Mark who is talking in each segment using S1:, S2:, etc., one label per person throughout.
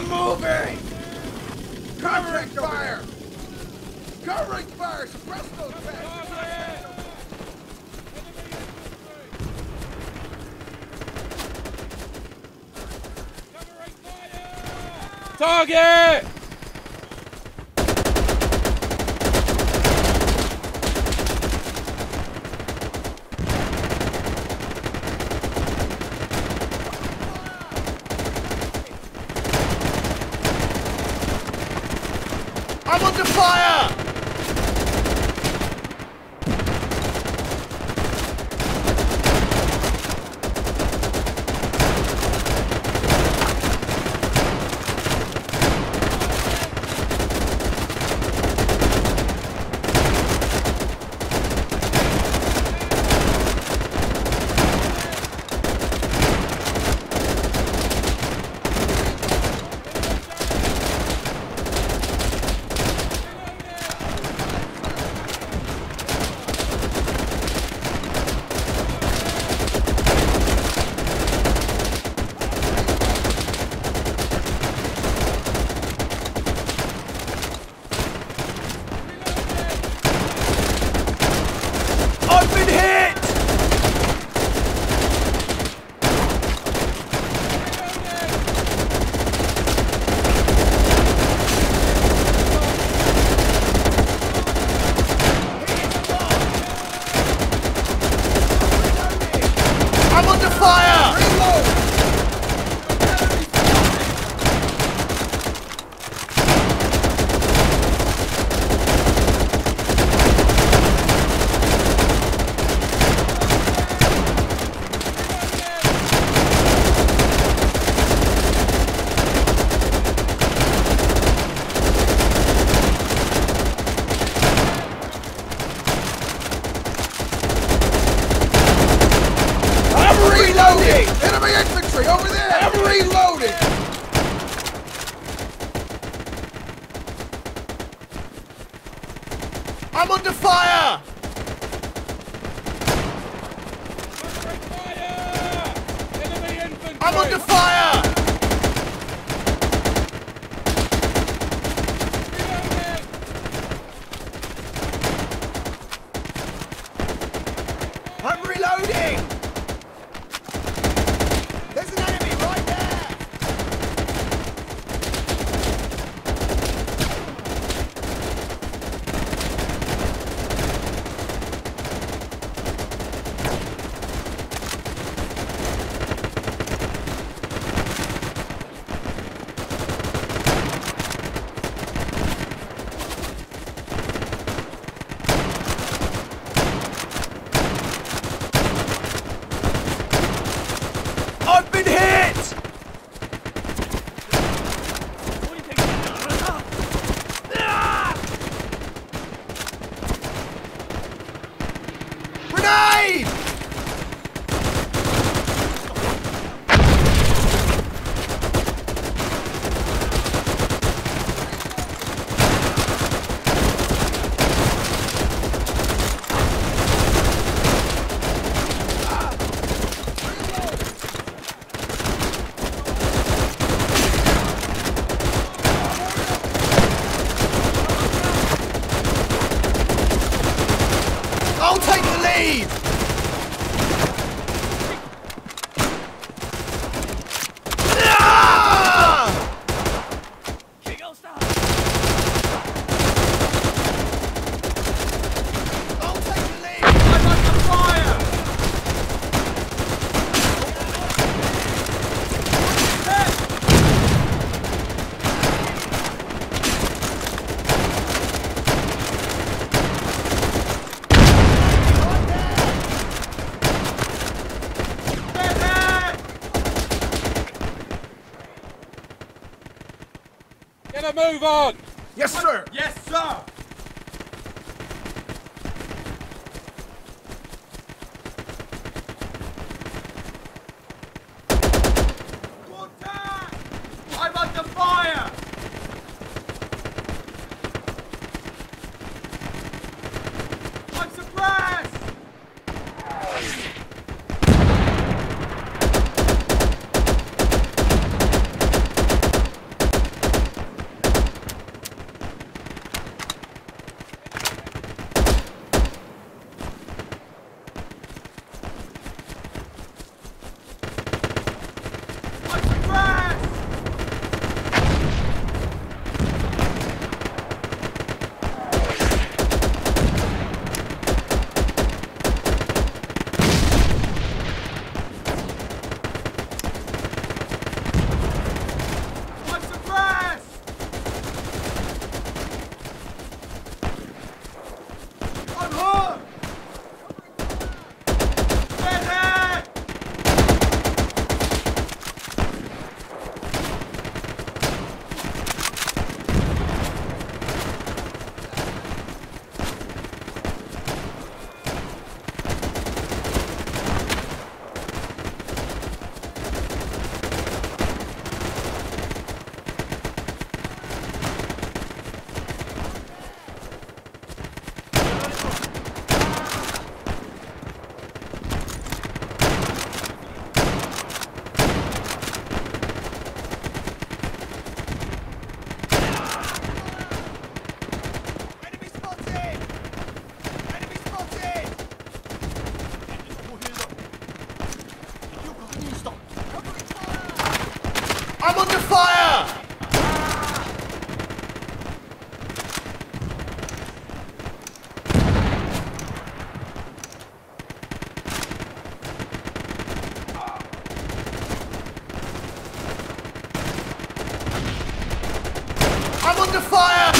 S1: I'm moving! Covering fire! Covering fire! Suppress those tanks!
S2: Target!
S3: I'm under fire! I've been hit! I'm under fire!
S1: I'm reloading! Enemy infantry over there! I'm reloading!
S3: I'm under fire! I'm under fire!
S2: Get a move on!
S1: Yes, sir!
S2: Yes, sir!
S3: Under fire!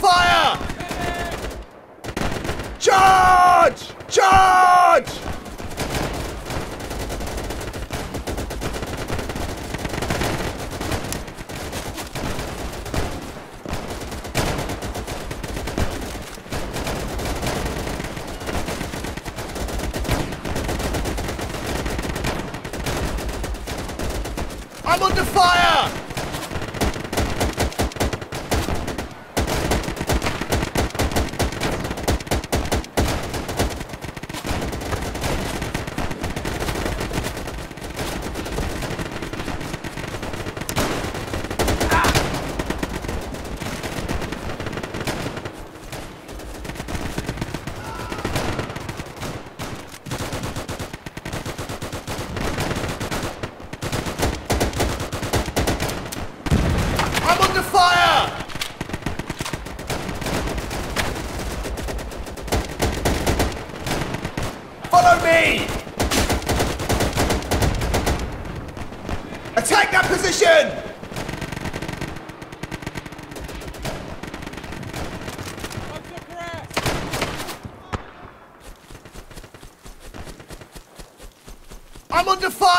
S3: Fire! Charge! Charge! I'm under fire! I'm under fire! Follow me! Attack that position!
S2: Under press!
S3: I'm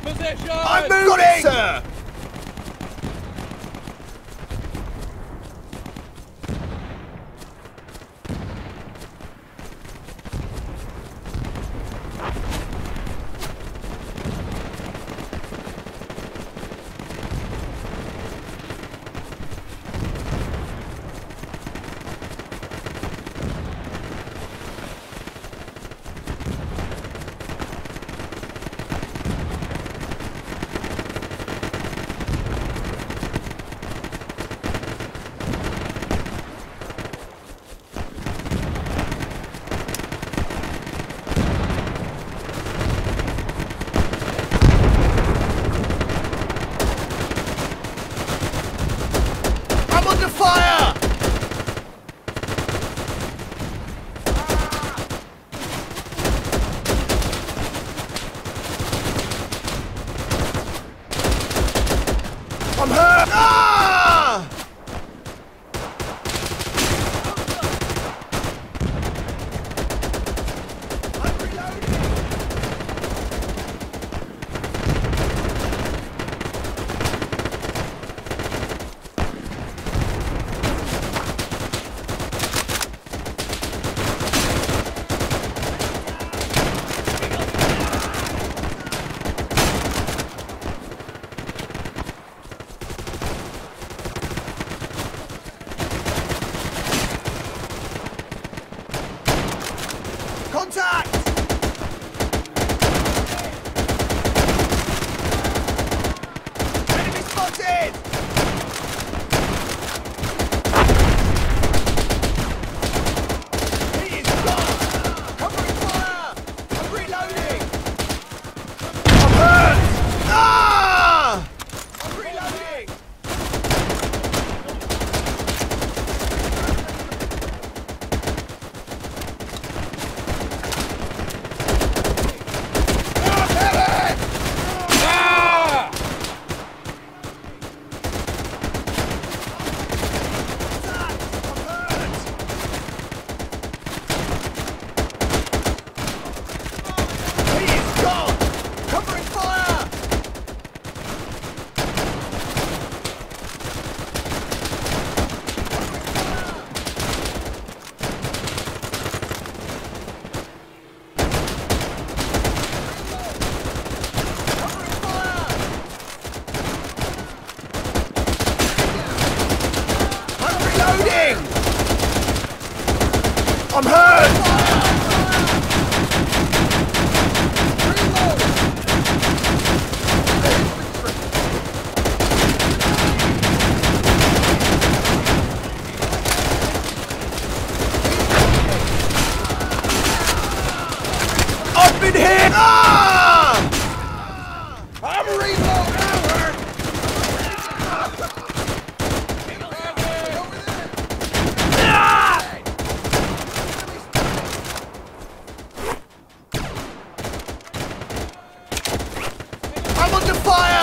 S2: position!
S3: I'm Got it, sir! Double to fire!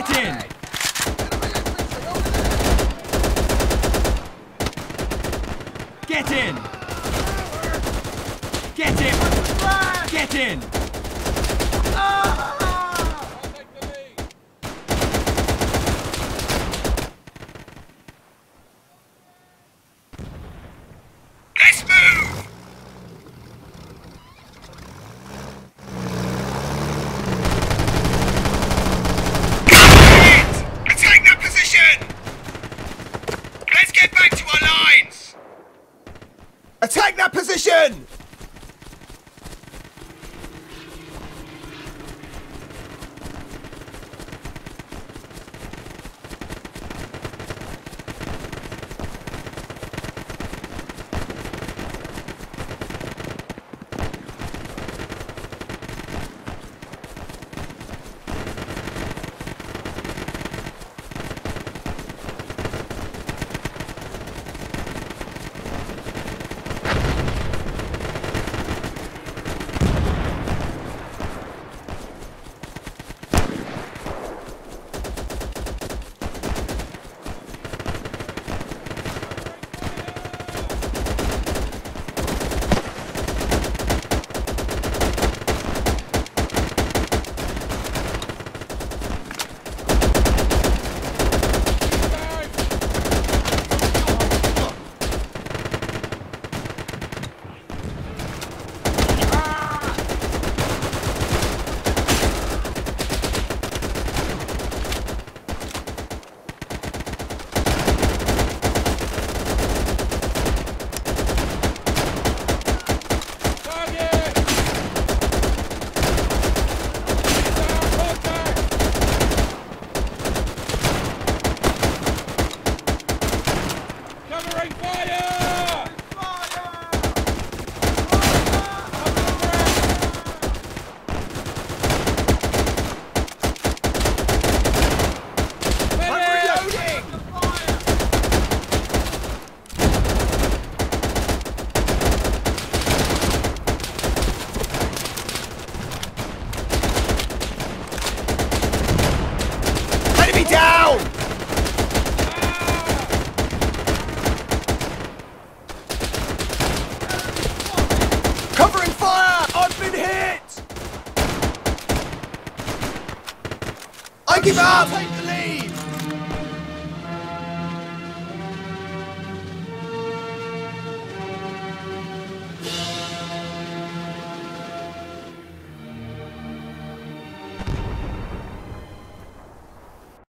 S3: Get in. Get in. Get in. Get in.